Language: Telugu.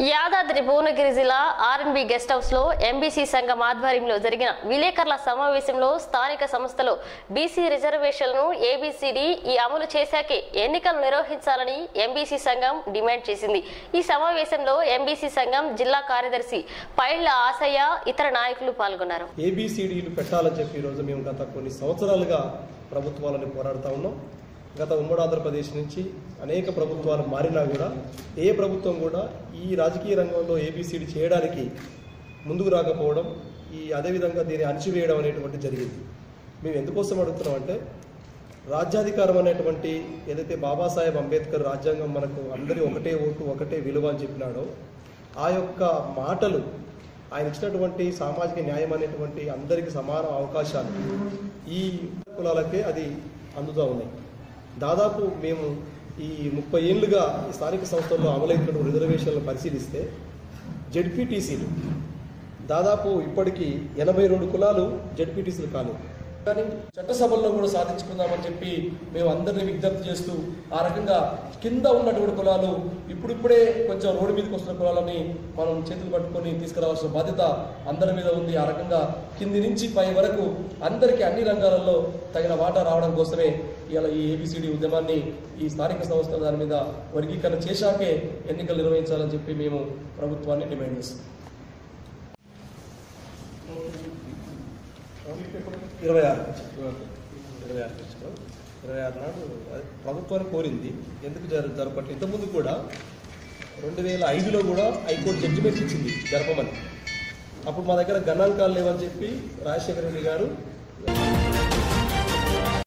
యాదాద్రి భువనగిరి జిల్లా ఆర్ఎన్బి గెస్ట్ హౌస్లో ఎంబీసీ సంఘం ఆధ్వర్యంలో జరిగిన విలేకరుల సమావేశంలో స్థానిక సంస్థలో బీసీ రిజర్వేషన్లను ఏబీసీడీ ఈ అమలు చేశాకే ఎన్నికలు నిర్వహించాలని ఎంబీసీ సంఘం డిమాండ్ చేసింది. ఈ సమావేశంలో ఎంబీసీ సంఘం జిల్లా కార్యదర్శి పైళ్ళ ఆశయ్య ఇతర నాయకులు పాల్గొన్నారు. ఏబీసీడీలు పెట్టాలని చెప్పి ఈరోజు మేము గత కొన్ని సంవత్సరాలుగా ప్రభుత్వాలను పోరాడుతూ ఉన్నాం. గత ఉమ్మడి ఆంధ్రప్రదేశ్ నుంచి అనేక ప్రభుత్వాలు మారినా కూడా ఏ ప్రభుత్వం కూడా ఈ రాజకీయ రంగంలో ఏబిసిడి చేయడానికి ముందుకు రాకపోవడం ఈ అదేవిధంగా దీన్ని అణచివేయడం అనేటువంటి జరిగింది. మేము ఎందుకోసం అడుగుతున్నాం అంటే రాజ్యాధికారం అనేటువంటి ఏదైతే బాబాసాహెబ్ అంబేద్కర్ రాజ్యాంగం మనకు అందరి ఒకటే ఓటు ఒకటే విలువ అని చెప్పినాడో ఆ యొక్క మాటలు ఆయన ఇచ్చినటువంటి సామాజిక న్యాయం అనేటువంటి అందరికీ సమాన అవకాశాలు ఈ కులాలకే అది అందుతూ ఉన్నాయి. దాదాపు మేము ఈ ముప్పై ఏళ్ళుగా ఈ స్థానిక సంస్థల్లో అమలైనటువంటి రిజర్వేషన్లు పరిశీలిస్తే జెడ్పీటీసీలు దాదాపు ఇప్పటికీ ఎనభై రెండు కులాలు జెడ్పీటీసీలు కాలేదు. కానీ చట్టసభల్లో కూడా సాధించుకుందామని చెప్పి మేము అందరినీ విజ్ఞప్తి చేస్తూ ఆ రకంగా కింద ఉన్నటువంటి కులాలు ఇప్పుడిప్పుడే కొంచెం రోడ్డు మీదకి వస్తున్న కులాలని మనం చేతులు పట్టుకొని తీసుకురావాల్సిన బాధ్యత అందరి మీద ఉంది. ఆ రకంగా కింది నుంచి పై వరకు అందరికీ అన్ని రంగాలలో తగిన వాటా రావడం కోసమే ఇలా ఈ ఏబిసిడి ఉద్యమాన్ని ఈ స్థానిక సంస్థల దాని మీద వర్గీకరణ చేశాకే ఎన్నికలు నిర్వహించాలని చెప్పి మేము ప్రభుత్వాన్ని డిమాండ్ చేస్తాం ఇరవై ఆరు ఇరవై ఆరు తెచ్చుకో. ఇరవై ఆరు నాడు అది ప్రభుత్వాన్ని కోరింది. ఎందుకు జరు జరపట్లేదు ఇంతకుముందు కూడా రెండు వేల ఐదులో కూడా హైకోర్టు జడ్జిమెంట్ ఇచ్చింది జరపమని. అప్పుడు మా దగ్గర గణాంకాలు లేవని చెప్పి రాజశేఖర రెడ్డి గారు